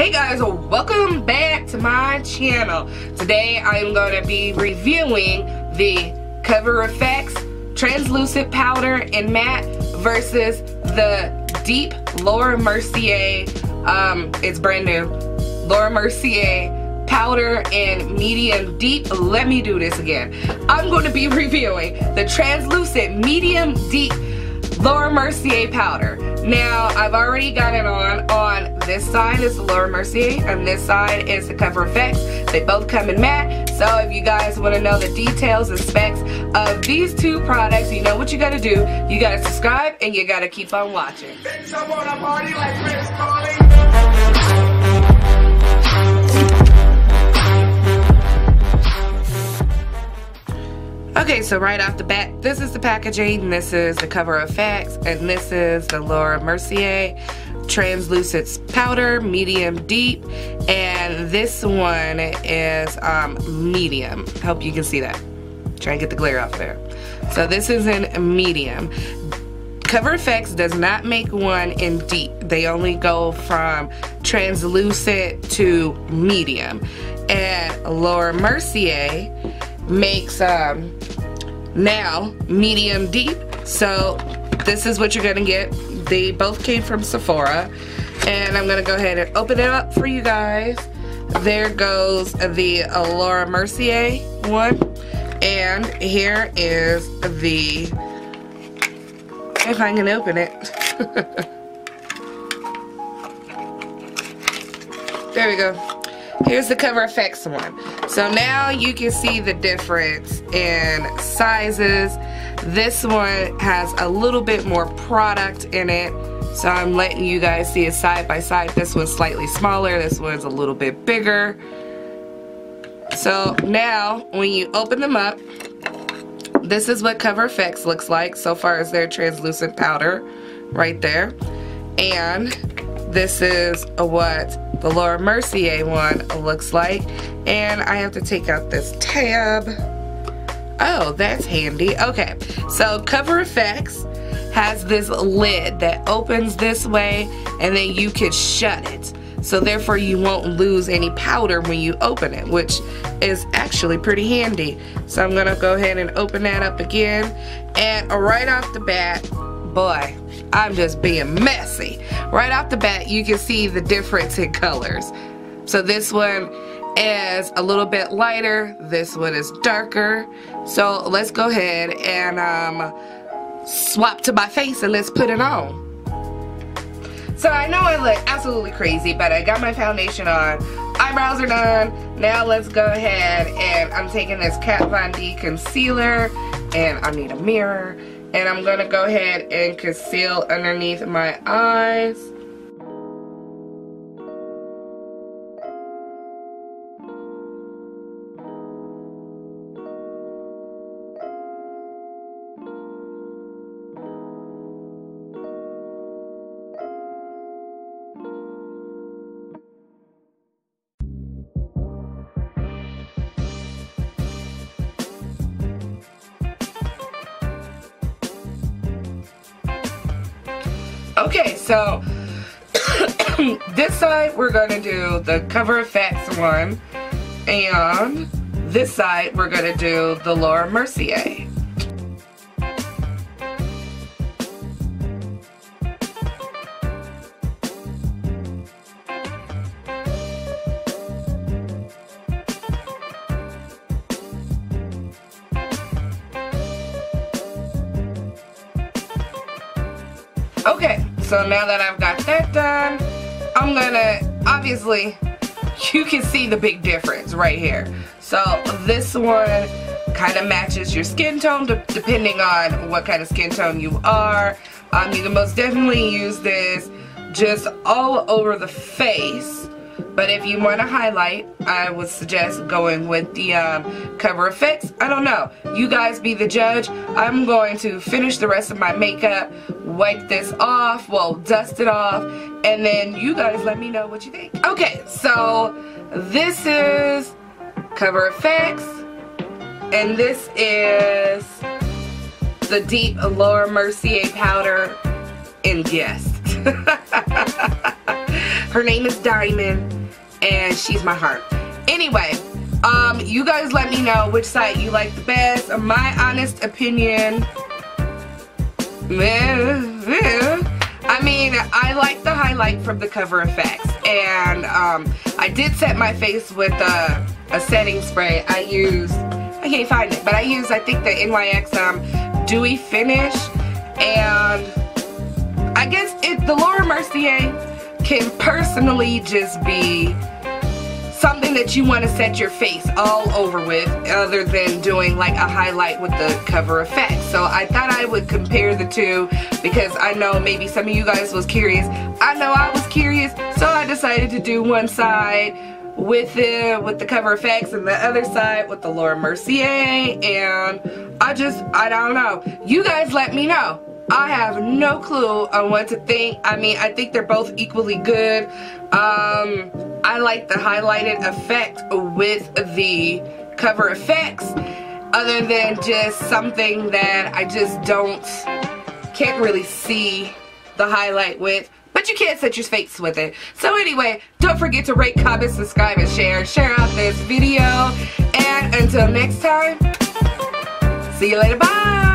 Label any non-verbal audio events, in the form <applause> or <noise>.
Hey guys, welcome back to my channel. Today I'm going to be reviewing the Cover FX Translucent Powder and Matte versus the Deep Laura Mercier, um, it's brand new, Laura Mercier powder and medium deep. Let me do this again. I'm going to be <laughs> reviewing the translucent medium deep Laura Mercier powder. Now, I've already got it on. On this side is the Laura Mercier, and this side is the Cover FX. They both come in matte, so if you guys want to know the details and specs of these two products, you know what you got to do. You got to subscribe, and you got to keep on watching. Okay, so right off the bat, this is the packaging, this is the Cover FX, and this is the Laura Mercier Translucent Powder, medium deep, and this one is um, medium. Hope you can see that. Try and get the glare off there. So this is in medium. Cover FX does not make one in deep. They only go from translucent to medium. And Laura Mercier makes um, now medium deep. So this is what you're gonna get. They both came from Sephora. And I'm gonna go ahead and open it up for you guys. There goes the Laura Mercier one. And here is the, if I can open it. <laughs> there we go. Here's the Cover FX one. So now you can see the difference in sizes. This one has a little bit more product in it. So I'm letting you guys see it side by side. This one's slightly smaller. This one's a little bit bigger. So now when you open them up, this is what Cover FX looks like so far as their translucent powder right there. And this is what the Laura Mercier one looks like. And I have to take out this tab. Oh, that's handy. Okay, so Cover FX has this lid that opens this way and then you can shut it. So therefore you won't lose any powder when you open it, which is actually pretty handy. So I'm gonna go ahead and open that up again. And right off the bat, boy, I'm just being messy. Right off the bat, you can see the difference in colors. So this one is a little bit lighter. This one is darker. So let's go ahead and um, swap to my face and let's put it on. So I know I look absolutely crazy, but I got my foundation on. Eyebrows are done. Now let's go ahead and I'm taking this Kat Von D concealer and I need a mirror and I'm going to go ahead and conceal underneath my eyes. Okay, so <coughs> this side we're going to do the Cover FX one. And this side we're going to do the Laura Mercier. Okay, so now that I've got that done, I'm gonna, obviously, you can see the big difference right here. So this one kind of matches your skin tone depending on what kind of skin tone you are. Um, you can most definitely use this just all over the face but if you want to highlight, I would suggest going with the um, Cover FX. I don't know. You guys be the judge. I'm going to finish the rest of my makeup, wipe this off, well, dust it off, and then you guys let me know what you think. Okay, so this is Cover FX, and this is the Deep Laura Mercier powder in Guest. <laughs> Her name is Diamond, and she's my heart. Anyway, um, you guys let me know which site you like the best. My honest opinion, I mean, I like the highlight from the Cover FX, and um, I did set my face with a, a setting spray. I used, I can't find it, but I used, I think, the NYX um, Dewy Finish, and I guess it, the Laura Mercier can personally just be something that you want to set your face all over with other than doing like a highlight with the cover FX. So I thought I would compare the two because I know maybe some of you guys was curious. I know I was curious so I decided to do one side with the with the cover FX and the other side with the Laura Mercier and I just I don't know. You guys let me know. I have no clue on what to think. I mean, I think they're both equally good. Um, I like the highlighted effect with the cover FX other than just something that I just don't, can't really see the highlight with. But you can't set your face with it. So anyway, don't forget to rate, comment, subscribe, and share. Share out this video. And until next time, see you later. Bye.